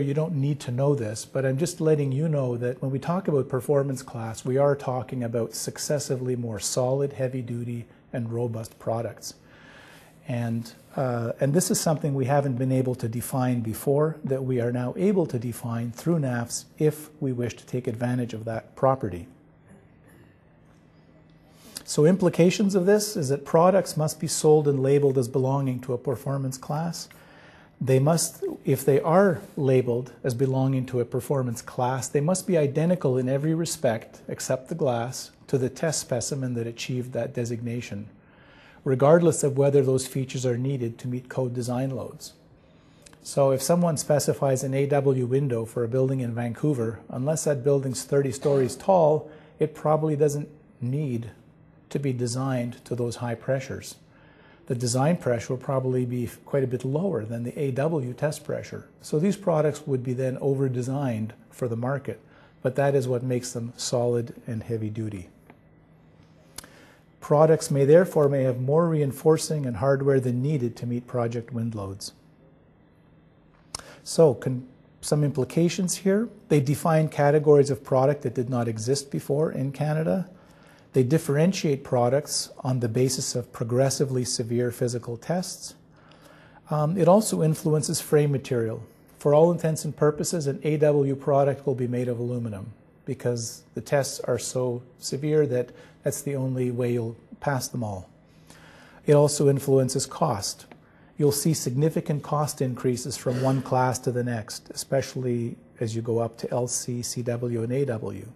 you don't need to know this, but I'm just letting you know that when we talk about performance class, we are talking about successively more solid, heavy duty, and robust products. And, uh, and this is something we haven't been able to define before that we are now able to define through NAFS if we wish to take advantage of that property. So implications of this is that products must be sold and labeled as belonging to a performance class. They must, if they are labeled as belonging to a performance class, they must be identical in every respect, except the glass, to the test specimen that achieved that designation regardless of whether those features are needed to meet code design loads. So if someone specifies an AW window for a building in Vancouver, unless that building's 30 stories tall, it probably doesn't need to be designed to those high pressures. The design pressure will probably be quite a bit lower than the AW test pressure. So these products would be then over-designed for the market, but that is what makes them solid and heavy duty. Products may therefore may have more reinforcing and hardware than needed to meet project wind loads. So some implications here. They define categories of product that did not exist before in Canada. They differentiate products on the basis of progressively severe physical tests. Um, it also influences frame material. For all intents and purposes, an AW product will be made of aluminum because the tests are so severe that that's the only way you'll pass them all. It also influences cost. You'll see significant cost increases from one class to the next, especially as you go up to LC, CW, and AW.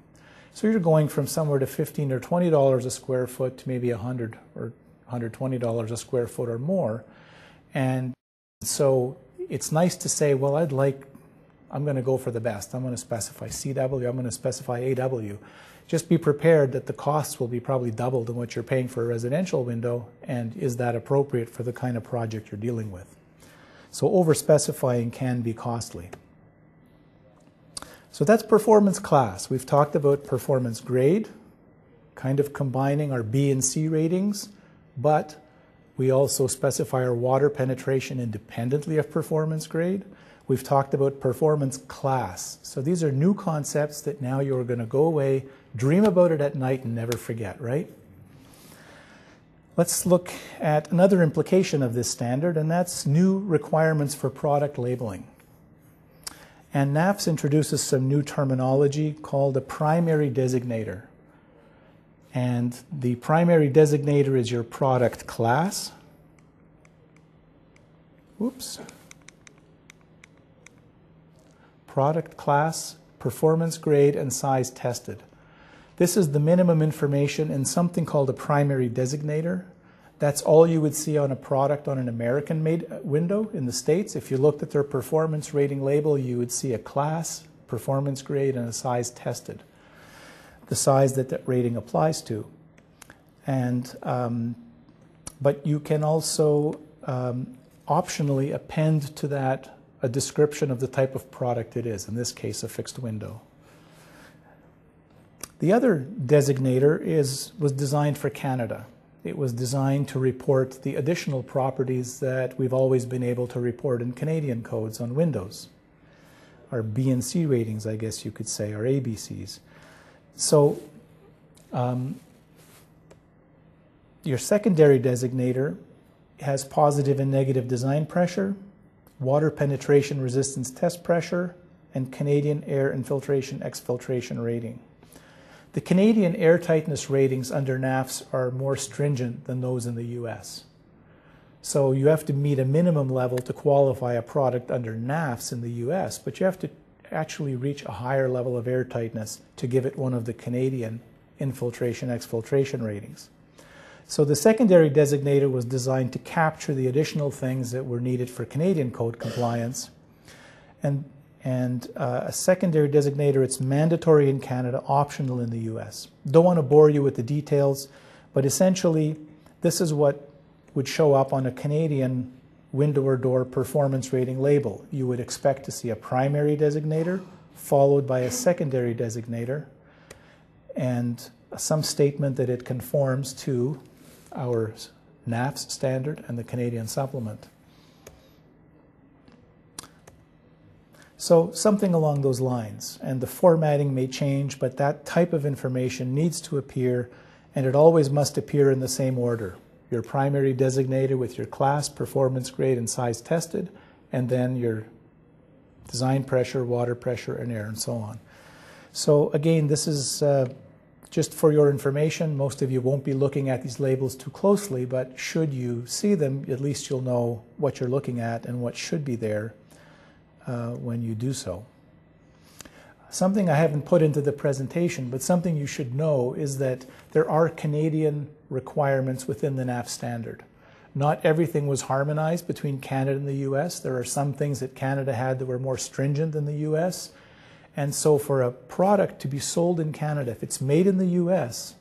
So you're going from somewhere to 15 or 20 dollars a square foot to maybe 100 or 120 dollars a square foot or more. And so it's nice to say, well, I'd like, I'm going to go for the best. I'm going to specify CW, I'm going to specify AW just be prepared that the costs will be probably double than what you're paying for a residential window, and is that appropriate for the kind of project you're dealing with? So over-specifying can be costly. So that's performance class. We've talked about performance grade, kind of combining our B and C ratings, but we also specify our water penetration independently of performance grade. We've talked about performance class. So these are new concepts that now you're going to go away Dream about it at night and never forget, right? Let's look at another implication of this standard, and that's new requirements for product labeling. And NAFS introduces some new terminology called a primary designator. And the primary designator is your product class. Oops. Product class, performance grade, and size tested. This is the minimum information in something called a primary designator. That's all you would see on a product on an American made window in the States. If you looked at their performance rating label, you would see a class, performance grade, and a size tested, the size that that rating applies to. And, um, but you can also um, optionally append to that a description of the type of product it is, in this case, a fixed window. The other designator is, was designed for Canada. It was designed to report the additional properties that we've always been able to report in Canadian codes on Windows. Our B and C ratings, I guess you could say, our ABCs. So um, your secondary designator has positive and negative design pressure, water penetration resistance test pressure, and Canadian air infiltration exfiltration rating. The Canadian air tightness ratings under NAFS are more stringent than those in the US. So you have to meet a minimum level to qualify a product under NAFS in the US, but you have to actually reach a higher level of air tightness to give it one of the Canadian infiltration exfiltration ratings. So the secondary designator was designed to capture the additional things that were needed for Canadian code compliance. And and uh, a secondary designator, it's mandatory in Canada, optional in the US. Don't want to bore you with the details, but essentially, this is what would show up on a Canadian window or door performance rating label. You would expect to see a primary designator, followed by a secondary designator, and some statement that it conforms to our NAFS standard and the Canadian supplement. So something along those lines. And the formatting may change, but that type of information needs to appear, and it always must appear in the same order. Your primary designator with your class, performance grade, and size tested, and then your design pressure, water pressure, and air, and so on. So again, this is uh, just for your information. Most of you won't be looking at these labels too closely, but should you see them, at least you'll know what you're looking at and what should be there uh, when you do so. Something I haven't put into the presentation, but something you should know is that there are Canadian requirements within the NAF standard. Not everything was harmonized between Canada and the US. There are some things that Canada had that were more stringent than the US. And so for a product to be sold in Canada, if it's made in the US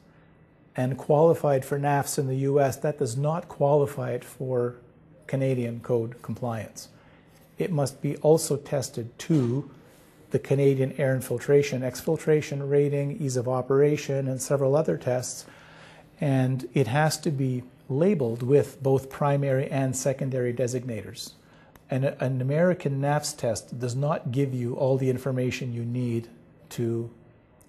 and qualified for NAFS in the US, that does not qualify it for Canadian code compliance. It must be also tested to the Canadian air infiltration, exfiltration rating, ease of operation, and several other tests. And it has to be labeled with both primary and secondary designators. And an American NAFS test does not give you all the information you need to,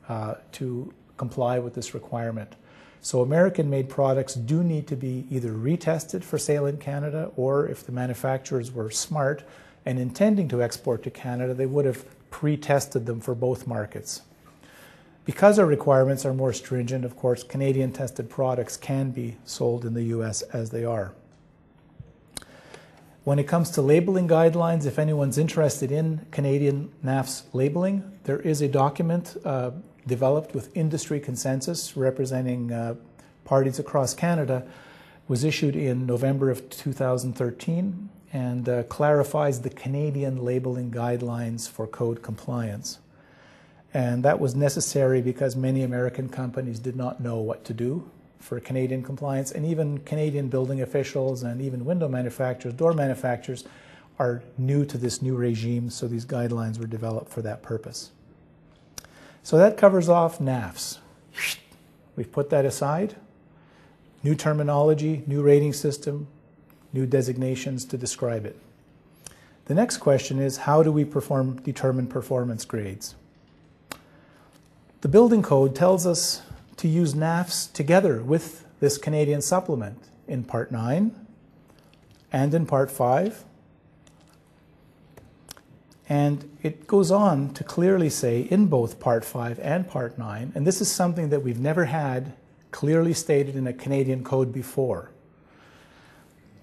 uh, to comply with this requirement. So American-made products do need to be either retested for sale in Canada, or if the manufacturers were smart and intending to export to Canada, they would have pre-tested them for both markets. Because our requirements are more stringent, of course, Canadian tested products can be sold in the US as they are. When it comes to labeling guidelines, if anyone's interested in Canadian NAFS labeling, there is a document uh, developed with industry consensus representing uh, parties across Canada, was issued in November of 2013 and uh, clarifies the Canadian labeling guidelines for code compliance. And that was necessary because many American companies did not know what to do for Canadian compliance. And even Canadian building officials and even window manufacturers, door manufacturers, are new to this new regime, so these guidelines were developed for that purpose. So that covers off NAFS. We've put that aside. New terminology, new rating system, new designations to describe it. The next question is how do we perform determine performance grades? The building code tells us to use NAFS together with this Canadian supplement in Part 9 and in Part 5. And it goes on to clearly say in both Part 5 and Part 9, and this is something that we've never had clearly stated in a Canadian code before.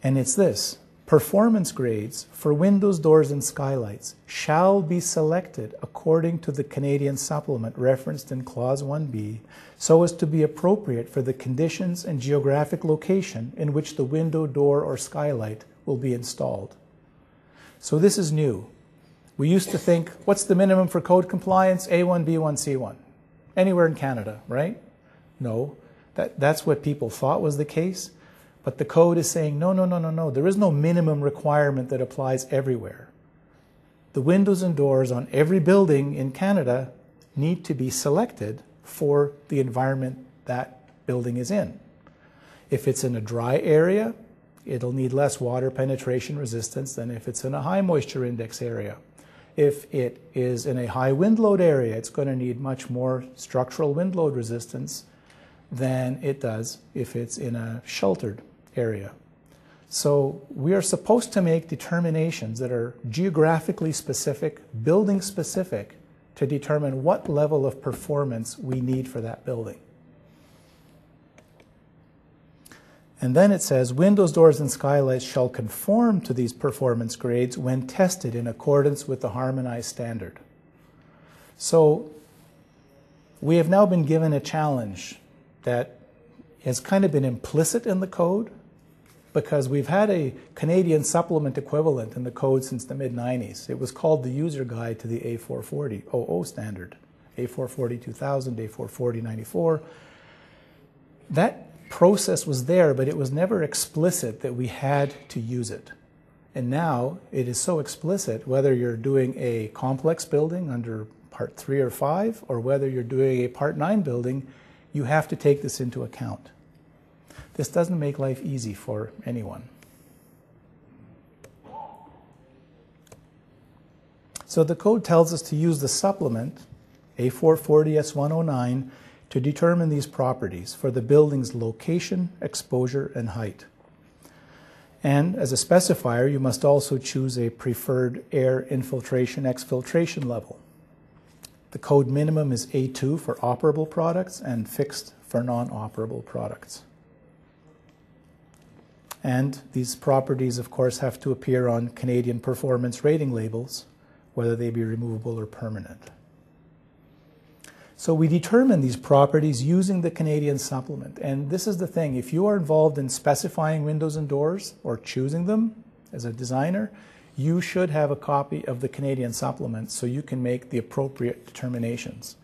And it's this Performance grades for windows, doors, and skylights shall be selected according to the Canadian supplement referenced in Clause 1B so as to be appropriate for the conditions and geographic location in which the window, door, or skylight will be installed. So this is new. We used to think, what's the minimum for code compliance? A1, B1, C1. Anywhere in Canada, right? No. That, that's what people thought was the case. But the code is saying, no, no, no, no, no. There is no minimum requirement that applies everywhere. The windows and doors on every building in Canada need to be selected for the environment that building is in. If it's in a dry area, it'll need less water penetration resistance than if it's in a high moisture index area. If it is in a high wind load area, it's going to need much more structural wind load resistance than it does if it's in a sheltered area. So we are supposed to make determinations that are geographically specific, building specific, to determine what level of performance we need for that building. And then it says, windows, doors, and skylights shall conform to these performance grades when tested in accordance with the harmonized standard. So we have now been given a challenge that has kind of been implicit in the code, because we've had a Canadian supplement equivalent in the code since the mid-90s. It was called the user guide to the A440 OO standard, A440 2000, A440 94. That process was there, but it was never explicit that we had to use it. And now it is so explicit, whether you're doing a complex building under part three or five, or whether you're doing a part nine building, you have to take this into account. This doesn't make life easy for anyone. So the code tells us to use the supplement, A440S109, to determine these properties for the building's location, exposure, and height. And as a specifier, you must also choose a preferred air infiltration exfiltration level. The code minimum is A2 for operable products and fixed for non-operable products. And these properties, of course, have to appear on Canadian performance rating labels, whether they be removable or permanent. So we determine these properties using the Canadian supplement. And this is the thing, if you are involved in specifying windows and doors or choosing them as a designer, you should have a copy of the Canadian supplement so you can make the appropriate determinations.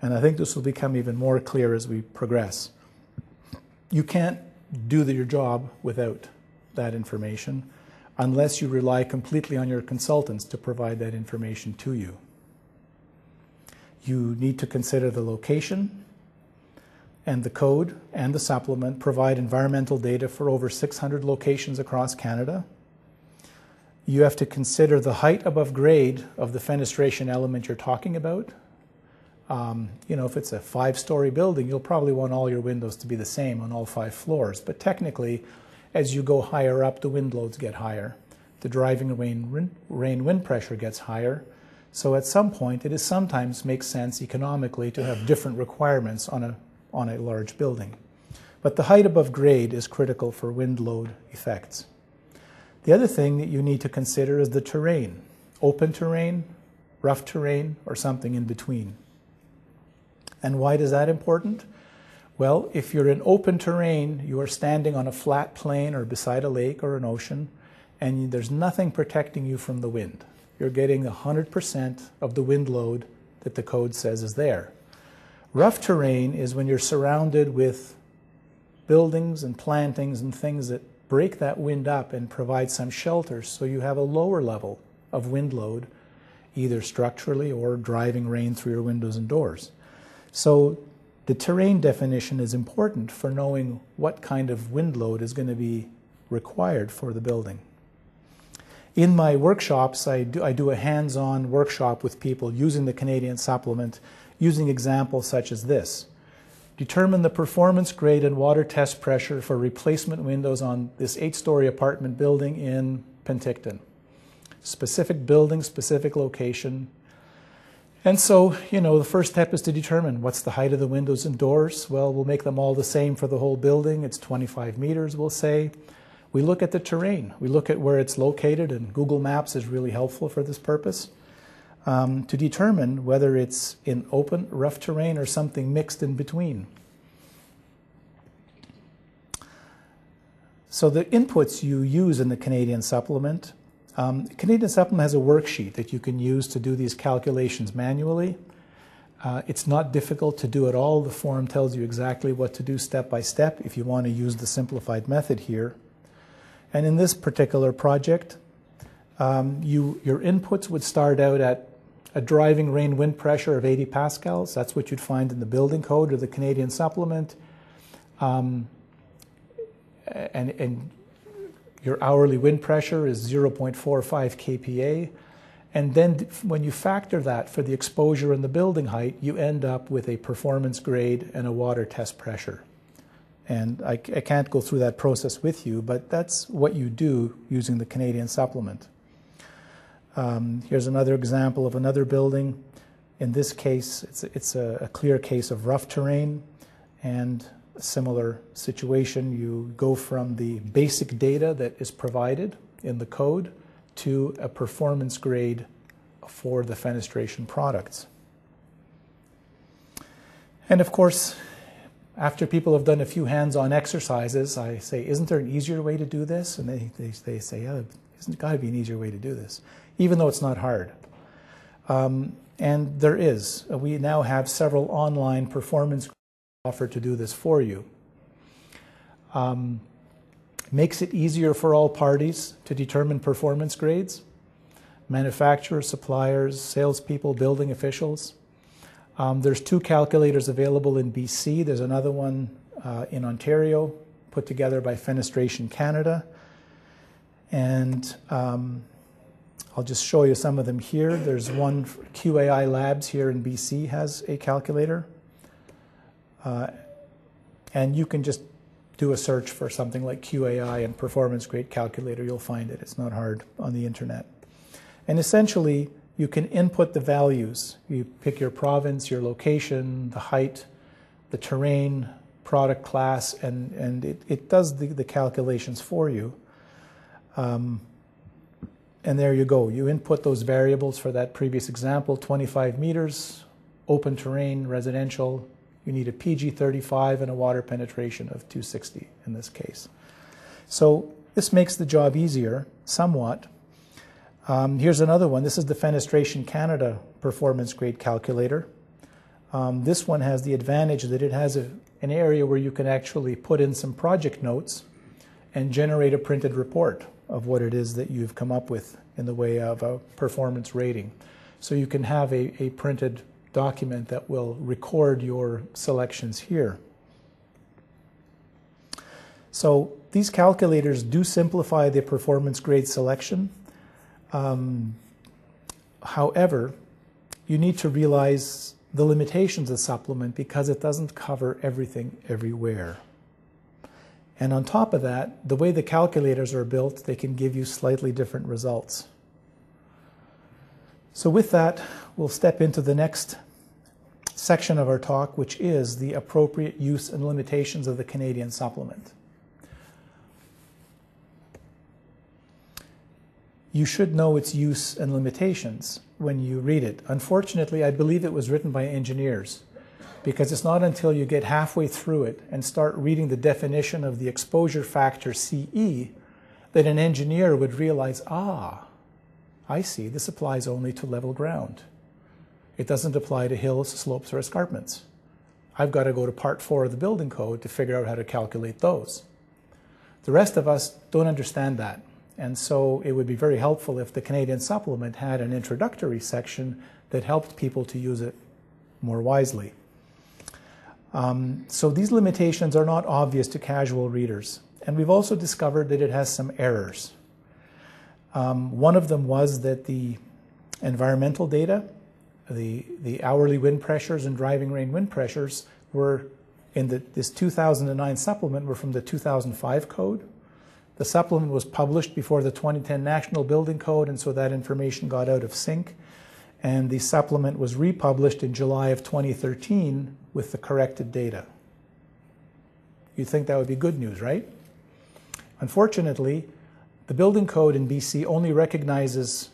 And I think this will become even more clear as we progress. You can't do the, your job without that information unless you rely completely on your consultants to provide that information to you. You need to consider the location and the code and the supplement provide environmental data for over 600 locations across Canada. You have to consider the height above grade of the fenestration element you're talking about. Um, you know, if it's a five-story building, you'll probably want all your windows to be the same on all five floors. But technically, as you go higher up, the wind loads get higher. The driving rain, rain wind pressure gets higher. So at some point, it is sometimes makes sense economically to have different requirements on a, on a large building. But the height above grade is critical for wind load effects. The other thing that you need to consider is the terrain. Open terrain, rough terrain, or something in between. And why is that important? Well, if you're in open terrain, you are standing on a flat plain or beside a lake or an ocean, and there's nothing protecting you from the wind. You're getting 100% of the wind load that the code says is there. Rough terrain is when you're surrounded with buildings and plantings and things that break that wind up and provide some shelter so you have a lower level of wind load, either structurally or driving rain through your windows and doors. So the terrain definition is important for knowing what kind of wind load is going to be required for the building. In my workshops, I do, I do a hands-on workshop with people using the Canadian supplement, using examples such as this. Determine the performance grade and water test pressure for replacement windows on this eight-story apartment building in Penticton. Specific building, specific location, and so, you know, the first step is to determine what's the height of the windows and doors. Well, we'll make them all the same for the whole building. It's 25 meters, we'll say. We look at the terrain. We look at where it's located, and Google Maps is really helpful for this purpose um, to determine whether it's in open, rough terrain or something mixed in between. So the inputs you use in the Canadian supplement um, Canadian Supplement has a worksheet that you can use to do these calculations manually. Uh, it's not difficult to do at all. The form tells you exactly what to do step by step if you want to use the simplified method here. And in this particular project, um, you, your inputs would start out at a driving rain wind pressure of 80 pascals. That's what you'd find in the building code or the Canadian supplement. Um, and, and your hourly wind pressure is 0.45 kPa. And then when you factor that for the exposure and the building height, you end up with a performance grade and a water test pressure. And I, I, can't go through that process with you, but that's what you do using the Canadian supplement. Um, here's another example of another building. In this case, it's, it's a, a clear case of rough terrain, and similar situation. You go from the basic data that is provided in the code to a performance grade for the fenestration products. And of course, after people have done a few hands-on exercises, I say, isn't there an easier way to do this? And they, they, they say, yeah, isn't got to be an easier way to do this, even though it's not hard. Um, and there is. We now have several online performance offer to do this for you. Um, makes it easier for all parties to determine performance grades manufacturers, suppliers, salespeople, building officials. Um, there's two calculators available in BC. There's another one uh, in Ontario put together by Fenestration Canada. And um, I'll just show you some of them here. There's one, QAI Labs here in BC has a calculator. Uh, and you can just do a search for something like QAI and performance grade calculator. You'll find it. It's not hard on the internet. And essentially, you can input the values. You pick your province, your location, the height, the terrain, product class, and, and it, it does the, the calculations for you. Um, and there you go. You input those variables for that previous example, 25 meters, open terrain, residential. You need a PG 35 and a water penetration of 260 in this case. So this makes the job easier somewhat. Um, here's another one. This is the Fenestration Canada performance grade calculator. Um, this one has the advantage that it has a, an area where you can actually put in some project notes and generate a printed report of what it is that you've come up with in the way of a performance rating. So you can have a, a printed document that will record your selections here. So these calculators do simplify the performance grade selection. Um, however, you need to realize the limitations of supplement because it doesn't cover everything everywhere. And on top of that, the way the calculators are built, they can give you slightly different results. So with that, we'll step into the next section of our talk, which is the appropriate use and limitations of the Canadian supplement. you should know its use and limitations when you read it. Unfortunately, I believe it was written by engineers because it's not until you get halfway through it and start reading the definition of the exposure factor CE that an engineer would realize, ah, I see, this applies only to level ground. It doesn't apply to hills, slopes, or escarpments. I've got to go to part four of the building code to figure out how to calculate those. The rest of us don't understand that. And so it would be very helpful if the Canadian supplement had an introductory section that helped people to use it more wisely. Um, so these limitations are not obvious to casual readers. And we've also discovered that it has some errors. Um, one of them was that the environmental data, the, the hourly wind pressures and driving rain wind pressures were in the, this 2009 supplement were from the 2005 code. The supplement was published before the 2010 National Building Code, and so that information got out of sync. And the supplement was republished in July of 2013 with the corrected data. You'd think that would be good news, right? Unfortunately, the building code in BC only recognizes